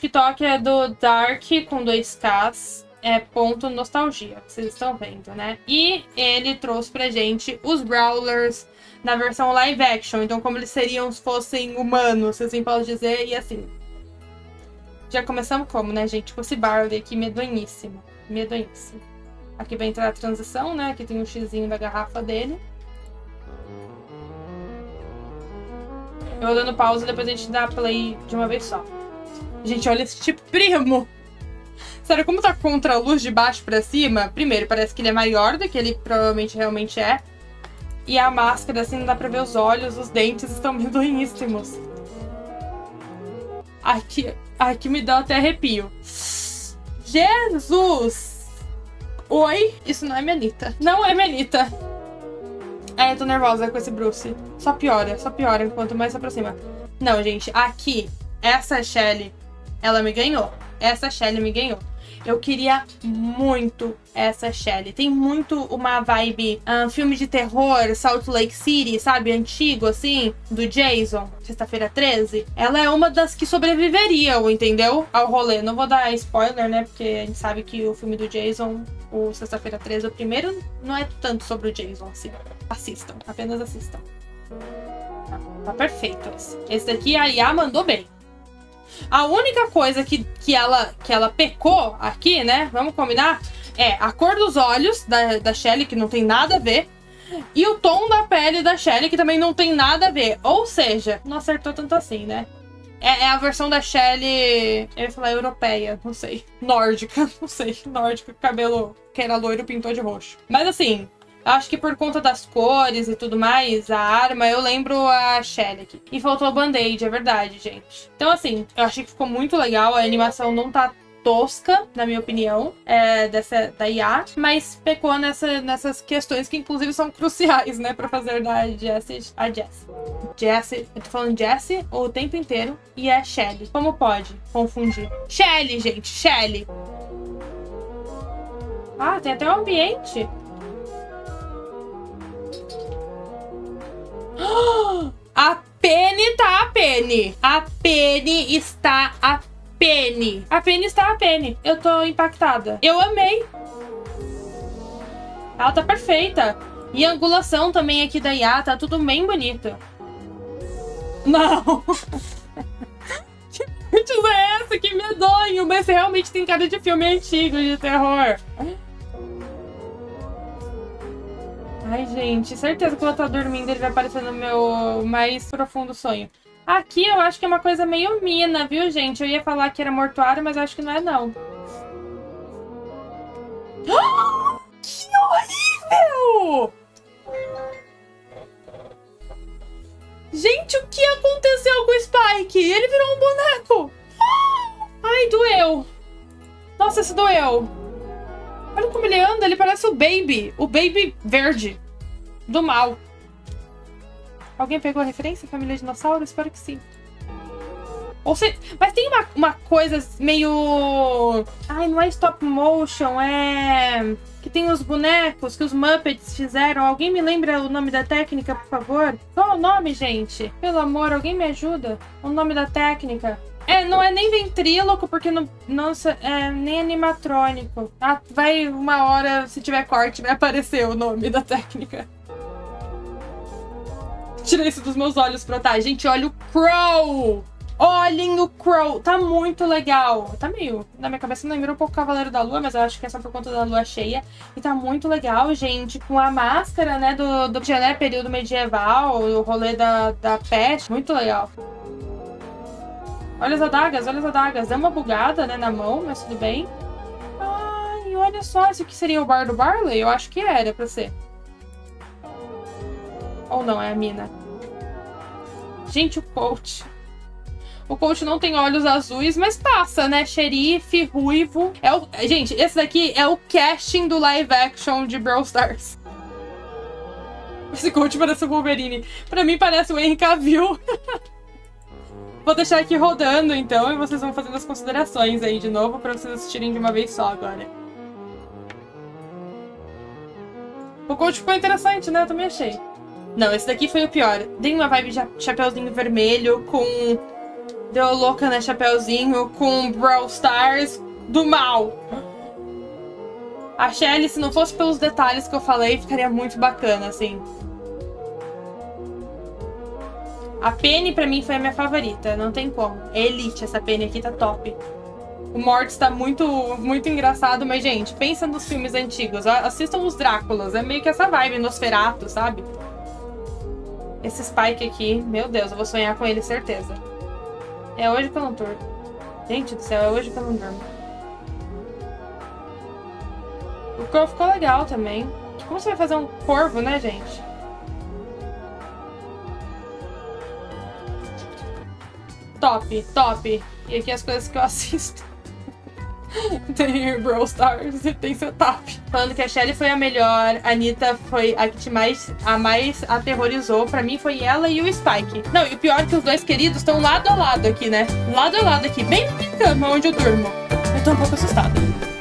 TikTok é do Dark com dois Ks. É ponto nostalgia, vocês estão vendo, né? E ele trouxe pra gente os Brawlers na versão live action. Então, como eles seriam se fossem humanos, se assim posso dizer, e assim. Já começamos como, né, gente? Com esse Barley aqui, medonhíssimo. Medonhíssimo. Aqui vai entrar a transição, né? Aqui tem o um xizinho da garrafa dele. Eu vou dando pausa e depois a gente dá play de uma vez só. Gente, olha esse tipo primo! Sério, como tá contra a luz de baixo pra cima, primeiro, parece que ele é maior do que ele provavelmente realmente é. E a máscara, assim, não dá pra ver os olhos, os dentes estão medonhíssimos. Aqui, aqui me dá até arrepio. Jesus! Oi? Isso não é Menita. Não é Menita. É, eu tô nervosa com esse Bruce. Só piora, só piora quanto mais se aproxima. Não, gente, aqui, essa Shelly, ela me ganhou. Essa Shelly me ganhou. Eu queria muito essa Shelly. Tem muito uma vibe um, filme de terror, Salt Lake City, sabe? Antigo, assim, do Jason, sexta-feira 13. Ela é uma das que sobreviveriam, entendeu? Ao rolê. Não vou dar spoiler, né? Porque a gente sabe que o filme do Jason, o Sexta-feira 13, o primeiro, não é tanto sobre o Jason, assim. Assistam, apenas assistam. Tá, perfeito esse. Esse daqui a Yá mandou bem. A única coisa que, que, ela, que ela pecou aqui, né? Vamos combinar? É a cor dos olhos da, da Shelly, que não tem nada a ver. E o tom da pele da Shelly, que também não tem nada a ver. Ou seja, não acertou tanto assim, né? É, é, a versão da Shelly, eu ia falar europeia, não sei. Nórdica, não sei. Nórdica, cabelo que era loiro pintou de roxo. Mas assim, Acho que por conta das cores e tudo mais, a arma, eu lembro a Shelly aqui. E faltou o band-aid, é verdade, gente. Então, assim, eu achei que ficou muito legal. A animação não tá tosca, na minha opinião, é, dessa, da IA, mas pecou nessa, nessas questões que, inclusive, são cruciais, né, pra fazer da Jessie a Jessie. Jessie, eu tô falando Jessie o tempo inteiro, e é Shelly. Como pode confundir? Shelly, gente, Shelly. Ah, tem até o um ambiente. A Penny tá a Penny. A Penny está a Penny. A Penny está a Penny. Eu tô impactada. Eu amei. Ela tá perfeita. E a angulação também aqui da Yá tá tudo bem bonito. Não. que bicho é essa? Que medonho. Mas realmente tem cara de filme antigo de terror. Ai, gente, certeza que eu estar dormindo ele vai aparecer no meu mais profundo sonho. Aqui eu acho que é uma coisa meio mina, viu, gente? Eu ia falar que era mortuário, mas acho que não é, não. que horrível! Gente, o que aconteceu com o Spike? Ele virou um boneco! Ai, doeu! Nossa, isso doeu! Olha como ele anda, ele parece o Baby. O Baby verde. Do mal. Alguém pegou a referência? Família Dinossauro? Espero que sim. Ou se... Mas tem uma, uma coisa meio... Ai, não é stop motion, é... Que tem os bonecos que os Muppets fizeram. Alguém me lembra o nome da técnica, por favor? Qual o nome, gente? Pelo amor, alguém me ajuda? O nome da técnica. É, não é nem ventríloco, porque não, não é nem animatrônico. Ah, vai uma hora, se tiver corte, vai aparecer o nome da técnica. Tirei isso dos meus olhos pra tá. Gente, olha o Crow! Olhem o Crow! Tá muito legal. Tá meio... Na minha cabeça não lembrou um pouco Cavaleiro da Lua, mas eu acho que é só por conta da lua cheia. E tá muito legal, gente. Com a máscara, né, do, do né, período medieval, o rolê da, da peste. Muito legal. Olha as adagas, olha as adagas. Deu uma bugada, né, na mão, mas tudo bem. Ai, olha só, esse aqui seria o bar do Barley? Eu acho que era pra ser. Ou não, é a mina. Gente, o coach. O coach não tem olhos azuis, mas passa, né? Xerife, ruivo. É o... Gente, esse daqui é o casting do live action de Brawl Stars. Esse coach parece o Wolverine. Pra mim parece o Henry Cavill. Vou deixar aqui rodando, então, e vocês vão fazendo as considerações aí de novo pra vocês assistirem de uma vez só agora. O coach ficou interessante, né? Eu também achei. Não, esse daqui foi o pior. Tem uma vibe de chapeuzinho vermelho com Deu louca na Chapeuzinho com Brawl Stars do mal. A Shelly, se não fosse pelos detalhes que eu falei, ficaria muito bacana, assim. A Penny, pra mim, foi a minha favorita. Não tem como. É Elite, essa Penny aqui tá top. O Mortis tá muito, muito engraçado, mas, gente, pensa nos filmes antigos. Assistam os Dráculas. É meio que essa vibe, Nosferatu, sabe? Esse Spike aqui, meu Deus, eu vou sonhar com ele, certeza. É hoje que eu não durmo. Gente do céu, é hoje que eu não durmo. O corvo ficou legal também. Como você vai fazer um corvo, né, gente? Top, top. E aqui as coisas que eu assisto. tem Brawl Stars e tem setup. Falando que a Shelly foi a melhor, a Anitta foi a que te mais, a mais aterrorizou. Pra mim foi ela e o Spike. Não, e o pior é que os dois queridos estão lado a lado aqui, né? Lado a lado aqui, bem na minha cama, onde eu durmo. Eu tô um pouco assustada.